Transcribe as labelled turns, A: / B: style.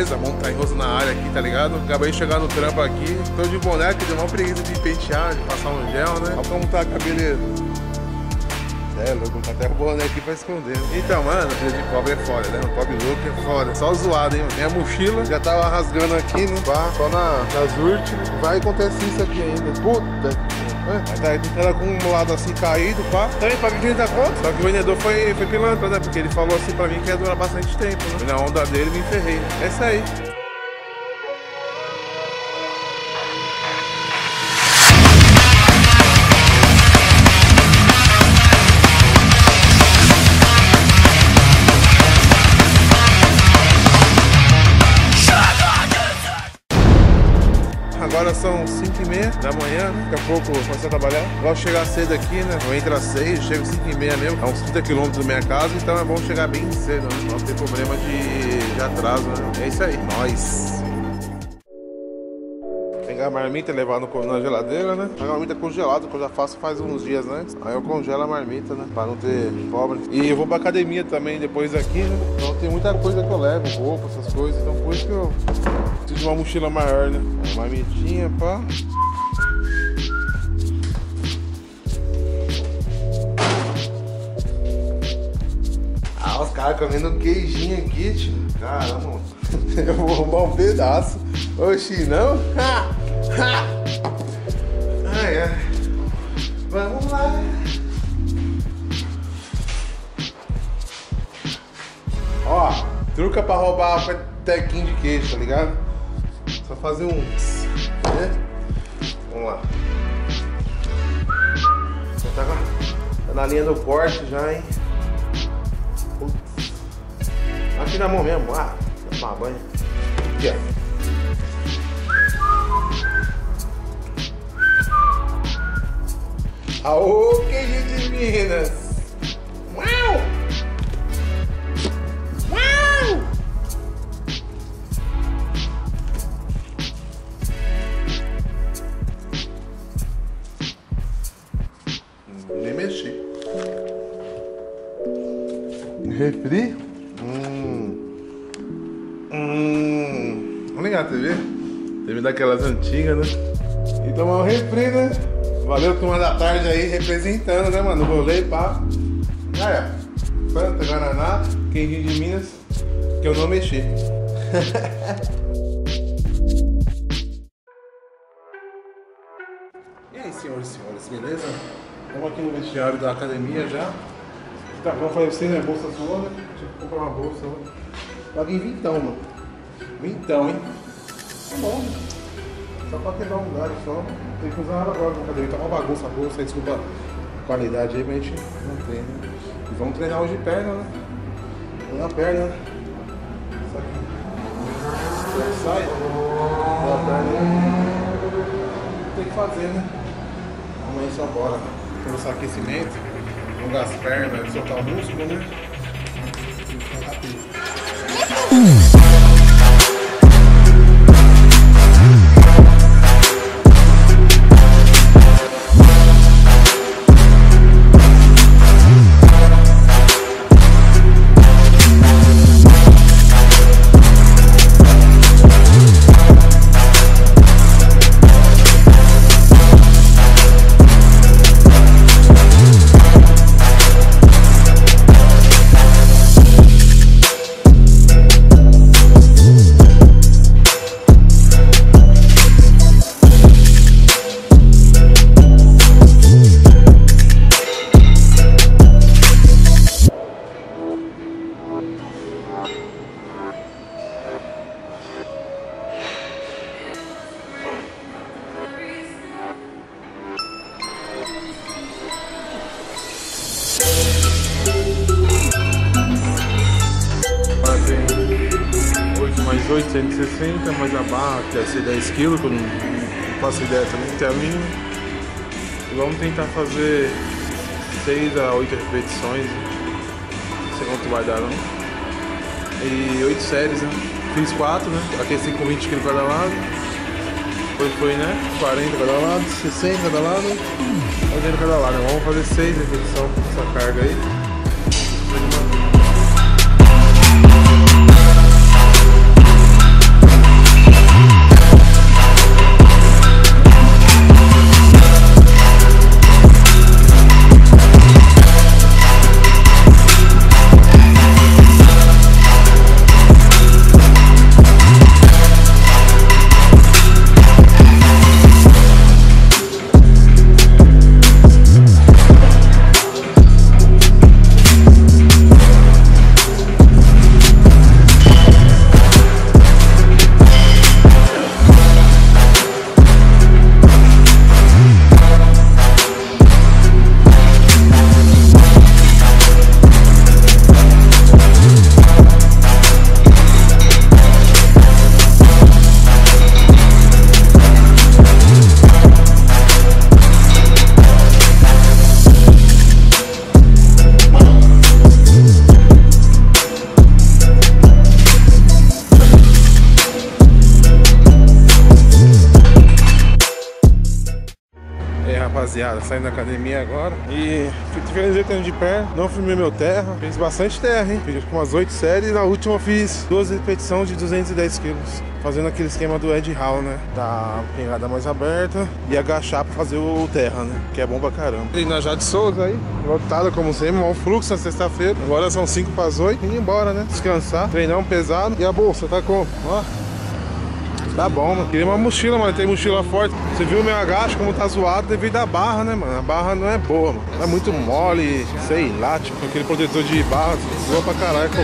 A: beleza, montar rosto na área aqui, tá ligado? Acabei de chegar no trampo aqui, tô de que deu uma preguiça de pentear, de passar um gel, né? Olha como tá a cabeleira. É, louco, tá até o boné aqui pra esconder. Então, mano, dia de pobre é foda, né? O pobre look é foda. Só zoado, hein? Minha mochila já tava rasgando aqui, né? Só na, nas últimas. Vai acontecer isso aqui ainda. Puta. Mas tá entrando com um lado assim caído, pá. Também paguei 30 conto. Só que o vendedor foi, foi pilantra, né? Porque ele falou assim pra mim que ia durar bastante tempo, né? E na onda dele me enferrei. É isso aí. Agora são 5 e meia da manhã, né? daqui a pouco vou começar a trabalhar. Gosto chegar cedo aqui, né? Eu entro às 6, chego às 5 e meia mesmo, a uns 30 quilômetros da minha casa, então é bom chegar bem cedo, né? Não ter problema de, de atraso, né? É isso aí, nós. Pegar a marmita e levar no, na geladeira, né? A marmita congelada, que eu já faço faz uns dias antes. Aí eu congelo a marmita, né? Pra não ter pobre. E eu vou pra academia também depois aqui, né? Então tem muita coisa que eu levo, roupa, essas coisas. Então por isso que eu preciso de uma mochila maior, né? Uma marmitinha, pá. Ah, os caras comendo queijinho aqui, tio. Caramba, eu vou roubar um pedaço. Oxi, não? Ha! Ai, ai. Vamos lá. Ó, truca pra roubar um tequinho de queijo, tá ligado? Só fazer um. Né? Vamos lá. Já tá, tá na linha do corte já, hein? Aqui na mão mesmo. Ah, tomar banho. Aqui, ó. Aô, queijo de Minas! Uau! Uau! Nem mexi. Refri? Hum. Hum. Vamos ligar a TV? TV daquelas antigas, né? E tomar um refri, né? Valeu, turma da tarde aí, representando, né, mano? Rolê, pá. Já é. Fanta, Guaraná, queijinho de Minas, que eu não mexi. e aí, senhores e senhores, beleza? Estamos aqui no vestiário da academia já. Tá, como eu falei pra vocês, né? Bolsa sua, né? Eu comprar uma bolsa. Né? Paguei vintão, mano. Vintão, hein? Tá bom, né? Só pra quebrar um galho só. Tem que usar ela agora academia. Tá uma bagunça a bolsa, aí, desculpa a qualidade aí, mas a gente não treina. E vamos treinar hoje de perna, né? Na perna, né? Sai. Da perna. Tem que fazer, né? Amanhã só bora. Começar aquecimento. Alongar as pernas, soltar o músculo, né? Mais 860, mais a barra, que vai ser 10 kg, que eu não, faço ideia também, até a mínima. E vamos tentar fazer 6 a 8 repetições, não sei quanto vai dar não. E 8 séries, né? Fiz 4, né? Aqueci com 20 kg cada lado. Depois foi, né? 40 cada lado, 60 cada lado, 80 cada lado. Vamos fazer 6 repetições com essa carga aí. Rapaziada, saindo da academia agora. E finalizei treino de pé, não filmei meu terra. Fiz bastante terra, hein? Fiz umas 8 séries. Na última fiz duas repetições de 210 quilos. Fazendo aquele esquema do Ed Hall, né? Da pegada mais aberta e agachar pra fazer o terra, né? Que é bom pra caramba. Treinar já de Souza aí, lotada como sempre, mau fluxo na sexta-feira. Agora são 5 para 8 e ir embora, né? Descansar, treinar um pesado. E a bolsa tá com, ó, Tá bom, mano. Queria uma mochila, mano. Tem mochila forte. Você viu o meu agacho como tá zoado devido à barra, né, mano? A barra não é boa, mano. É muito mole, sei lá, tipo, aquele protetor de barra, zoa pra caralho com